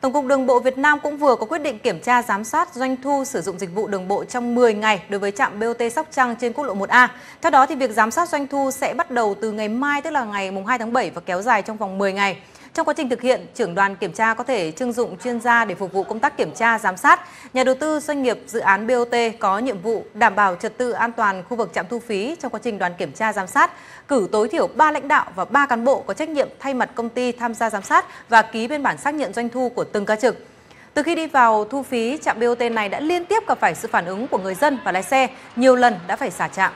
Tổng cục Đường bộ Việt Nam cũng vừa có quyết định kiểm tra giám sát doanh thu sử dụng dịch vụ đường bộ trong 10 ngày đối với trạm BOT Sóc Trăng trên quốc lộ 1A. Theo đó thì việc giám sát doanh thu sẽ bắt đầu từ ngày mai, tức là ngày mùng 2 tháng 7 và kéo dài trong vòng 10 ngày. Trong quá trình thực hiện, trưởng đoàn kiểm tra có thể trưng dụng chuyên gia để phục vụ công tác kiểm tra, giám sát. Nhà đầu tư doanh nghiệp dự án BOT có nhiệm vụ đảm bảo trật tự an toàn khu vực trạm thu phí trong quá trình đoàn kiểm tra giám sát, cử tối thiểu 3 lãnh đạo và 3 cán bộ có trách nhiệm thay mặt công ty tham gia giám sát và ký biên bản xác nhận doanh thu của từng ca trực. Từ khi đi vào thu phí, trạm BOT này đã liên tiếp gặp phải sự phản ứng của người dân và lái xe, nhiều lần đã phải xả trạm.